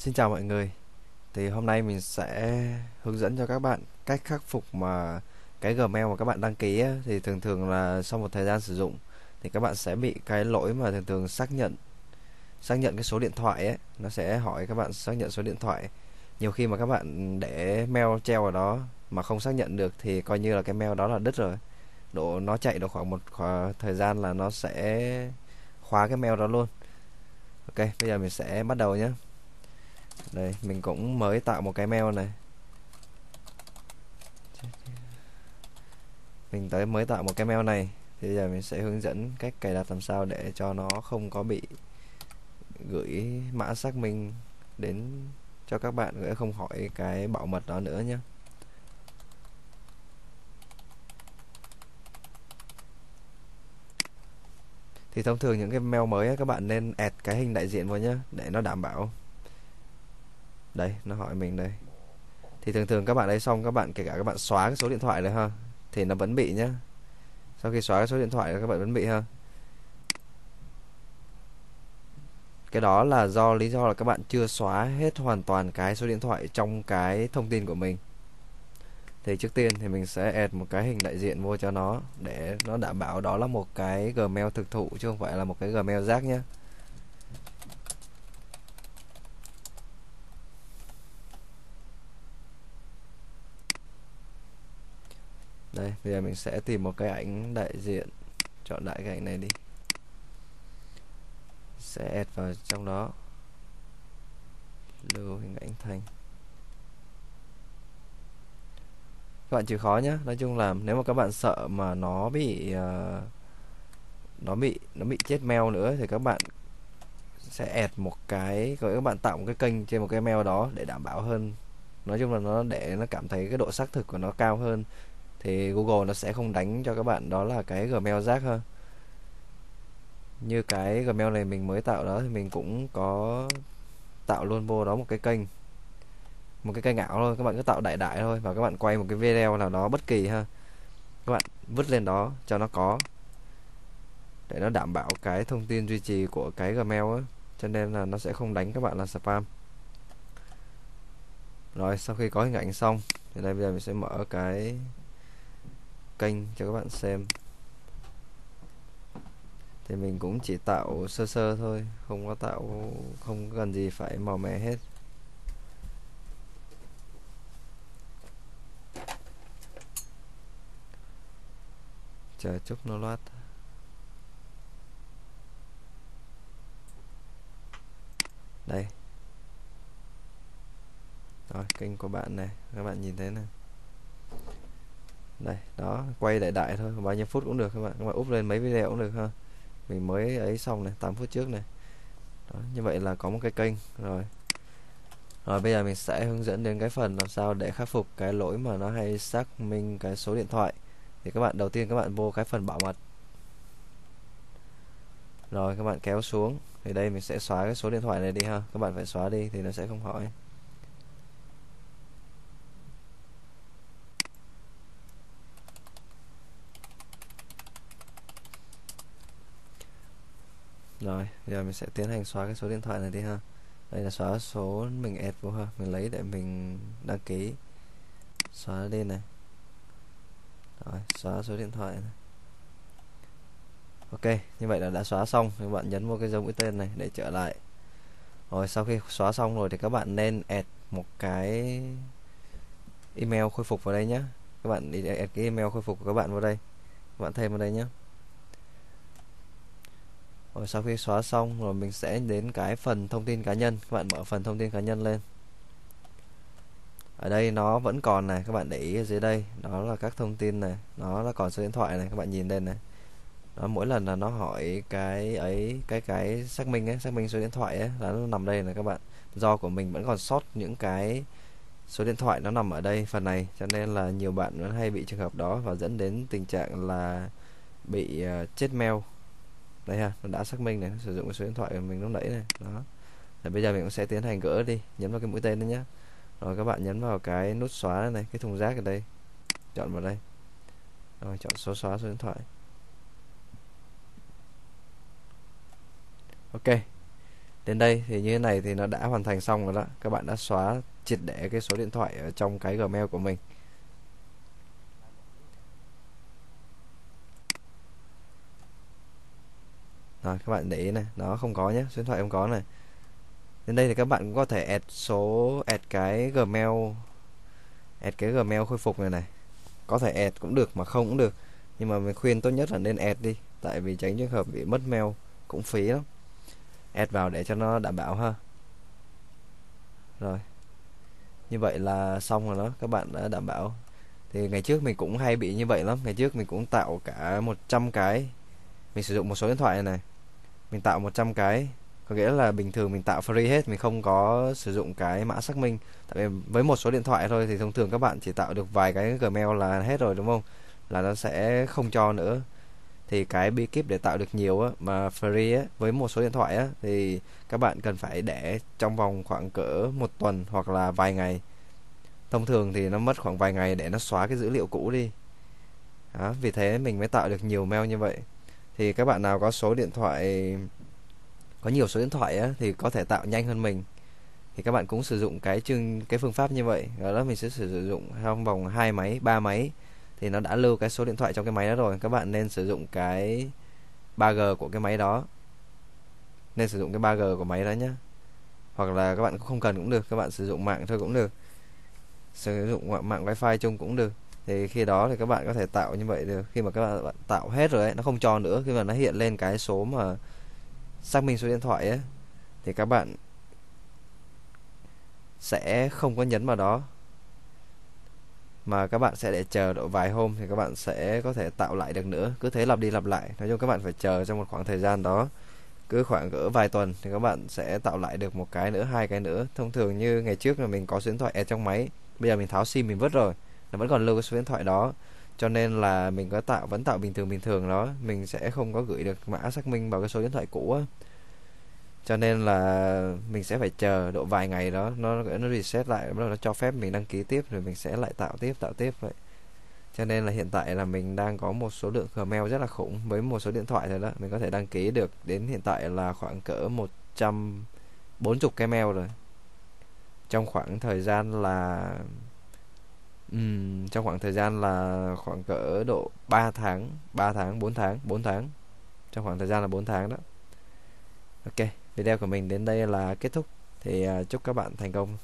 Xin chào mọi người. Thì hôm nay mình sẽ hướng dẫn cho các bạn cách khắc phục mà cái Gmail mà các bạn đăng ký ấy, thì thường thường là sau một thời gian sử dụng thì các bạn sẽ bị cái lỗi mà thường thường xác nhận xác nhận cái số điện thoại ấy, nó sẽ hỏi các bạn xác nhận số điện thoại. Nhiều khi mà các bạn để mail treo ở đó mà không xác nhận được thì coi như là cái mail đó là đứt rồi. Độ nó chạy được khoảng một khoảng thời gian là nó sẽ khóa cái mail đó luôn. Ok, bây giờ mình sẽ bắt đầu nhé đây mình cũng mới tạo một cái mail này. Mình tới mới tạo một cái mail này thì bây giờ mình sẽ hướng dẫn cách cài đặt làm sao để cho nó không có bị gửi mã xác minh đến cho các bạn gửi không hỏi cái bảo mật đó nữa nhé thì thông thường những cái mail mới ấy, các bạn nên add cái hình đại diện vào nhé để nó đảm bảo đấy nó hỏi mình đây. Thì thường thường các bạn ấy xong, các bạn, kể cả các bạn xóa cái số điện thoại này ha, thì nó vẫn bị nhá. Sau khi xóa cái số điện thoại, các bạn vẫn bị ha. Cái đó là do, lý do là các bạn chưa xóa hết hoàn toàn cái số điện thoại trong cái thông tin của mình. Thì trước tiên thì mình sẽ add một cái hình đại diện vô cho nó, để nó đảm bảo đó là một cái gmail thực thụ, chứ không phải là một cái gmail rác nhé đây bây giờ mình sẽ tìm một cái ảnh đại diện. Chọn đại cái ảnh này đi. Sẽ add vào trong đó. Lưu hình ảnh thành. Các bạn chịu khó nhé nói chung là nếu mà các bạn sợ mà nó bị uh, nó bị nó bị chết mail nữa thì các bạn sẽ add một cái rồi các bạn tạo một cái kênh trên một cái mail đó để đảm bảo hơn. Nói chung là nó để nó cảm thấy cái độ xác thực của nó cao hơn thì Google nó sẽ không đánh cho các bạn, đó là cái Gmail rác hơn. Như cái Gmail này mình mới tạo đó thì mình cũng có tạo luôn vô đó một cái kênh. Một cái kênh ảo thôi, các bạn cứ tạo đại đại thôi và các bạn quay một cái video nào đó bất kỳ ha. Các bạn vứt lên đó cho nó có. Để nó đảm bảo cái thông tin duy trì của cái Gmail á. Cho nên là nó sẽ không đánh các bạn là spam. Rồi, sau khi có hình ảnh xong, thì đây bây giờ mình sẽ mở cái kênh cho các bạn xem. Thì mình cũng chỉ tạo sơ sơ thôi, không có tạo, không cần gì phải màu mè hết. Chờ chút nó loát. Đây. Rồi, kênh của bạn này, các bạn nhìn thấy này đây đó quay đại đại thôi bao nhiêu phút cũng được các bạn. Các bạn úp lên mấy video cũng được ha. Mình mới ấy xong này 8 phút trước này. Đó, như vậy là có một cái kênh rồi. Rồi bây giờ mình sẽ hướng dẫn đến cái phần làm sao để khắc phục cái lỗi mà nó hay xác minh cái số điện thoại. Thì các bạn đầu tiên các bạn vô cái phần bảo mật. Rồi các bạn kéo xuống. Thì đây mình sẽ xóa cái số điện thoại này đi ha. Các bạn phải xóa đi thì nó sẽ không hỏi. Rồi giờ mình sẽ tiến hành xóa cái số điện thoại này đi ha. Đây là xóa số mình add vô ha. Mình lấy để mình đăng ký. Xóa đi này. Rồi, xóa số điện thoại này. ok, như vậy là đã xóa xong. Các bạn nhấn vào cái dấu mũi tên này để trở lại. Rồi, sau khi xóa xong rồi thì các bạn nên add một cái email khôi phục vào đây nhé các bạn đi add cái email khôi phục của các bạn vào đây. Các bạn thêm vào đây nhé rồi sau khi xóa xong rồi mình sẽ đến cái phần thông tin cá nhân. Các bạn mở phần thông tin cá nhân lên. Ở đây nó vẫn còn này các bạn để ý ở dưới đây. Đó là các thông tin này nó là còn số điện thoại này các bạn nhìn đây này. Đó, mỗi lần là nó hỏi cái ấy cái cái xác minh ấy xác minh số điện thoại ấy là nó nằm đây này các bạn. Do của mình vẫn còn sót những cái số điện thoại nó nằm ở đây phần này cho nên là nhiều bạn vẫn hay bị trường hợp đó và dẫn đến tình trạng là bị uh, chết mail đây ha, nó đã xác minh này nó sử dụng cái số điện thoại của mình lúc nãy này, đó. Thì bây giờ mình cũng sẽ tiến hành gỡ đi, nhấn vào cái mũi tên đó nhé rồi các bạn nhấn vào cái nút xóa này, cái thùng rác ở đây. Chọn vào đây. Rồi, chọn số xóa số điện thoại. Ok. Đến đây thì như thế này thì nó đã hoàn thành xong rồi đó. Các bạn đã xóa triệt để cái số điện thoại ở trong cái Gmail của mình. Rồi các bạn để ý này. Nó không có nhé số điện thoại không có này. Đến đây thì các bạn cũng có thể add số add cái Gmail add cái Gmail khôi phục này này. Có thể add cũng được mà không cũng được. Nhưng mà mình khuyên tốt nhất là nên add đi tại vì tránh trường hợp bị mất mail cũng phí lắm. Add vào để cho nó đảm bảo ha. Rồi. Như vậy là xong rồi đó các bạn đã đảm bảo. Thì ngày trước mình cũng hay bị như vậy lắm. Ngày trước mình cũng tạo cả 100 cái. Mình sử dụng một số điện thoại này, này mình tạo 100 cái. Có nghĩa là bình thường mình tạo free hết mình không có sử dụng cái mã xác minh. Tại vì với một số điện thoại thôi thì thông thường các bạn chỉ tạo được vài cái gmail là hết rồi đúng không? Là nó sẽ không cho nữa. Thì cái bí kíp để tạo được nhiều á mà free á với một số điện thoại á thì các bạn cần phải để trong vòng khoảng cỡ một tuần hoặc là vài ngày. Thông thường thì nó mất khoảng vài ngày để nó xóa cái dữ liệu cũ đi. Đó, vì thế mình mới tạo được nhiều mail như vậy thì các bạn nào có số điện thoại có nhiều số điện thoại á, thì có thể tạo nhanh hơn mình. Thì các bạn cũng sử dụng cái chương cái phương pháp như vậy. Đó là mình sẽ sử dụng trong vòng hai máy ba máy. Thì nó đã lưu cái số điện thoại trong cái máy đó rồi. Các bạn nên sử dụng cái 3G của cái máy đó. Nên sử dụng cái 3G của máy đó nhé hoặc là các bạn cũng không cần cũng được. Các bạn sử dụng mạng thôi cũng được. Sử dụng mạng wifi chung cũng được thì khi đó thì các bạn có thể tạo như vậy được. Khi mà các bạn, bạn tạo hết rồi ấy nó không cho nữa khi mà nó hiện lên cái số mà xác minh số điện thoại ấy thì các bạn sẽ không có nhấn vào đó. Mà các bạn sẽ để chờ độ vài hôm thì các bạn sẽ có thể tạo lại được nữa. Cứ thế lặp đi lặp lại. Nói chung các bạn phải chờ trong một khoảng thời gian đó. Cứ khoảng cỡ vài tuần thì các bạn sẽ tạo lại được một cái nữa hai cái nữa. Thông thường như ngày trước là mình có số điện thoại ở trong máy bây giờ mình tháo sim mình vứt rồi nó vẫn còn lưu cái số điện thoại đó. Cho nên là mình có tạo, vẫn tạo bình thường bình thường đó. Mình sẽ không có gửi được mã xác minh vào cái số điện thoại cũ á. Cho nên là mình sẽ phải chờ độ vài ngày đó. Nó nó reset lại, bắt đầu nó cho phép mình đăng ký tiếp, rồi mình sẽ lại tạo tiếp tạo tiếp vậy. Cho nên là hiện tại là mình đang có một số lượng Gmail rất là khủng. Với một số điện thoại rồi đó, mình có thể đăng ký được. Đến hiện tại là khoảng cỡ 140 cái mail rồi. Trong khoảng thời gian là um, trong khoảng thời gian là khoảng cỡ độ 3 tháng 3 tháng 4 tháng 4 tháng. Trong khoảng thời gian là 4 tháng đó. Ok video của mình đến đây là kết thúc. Thì uh, chúc các bạn thành công.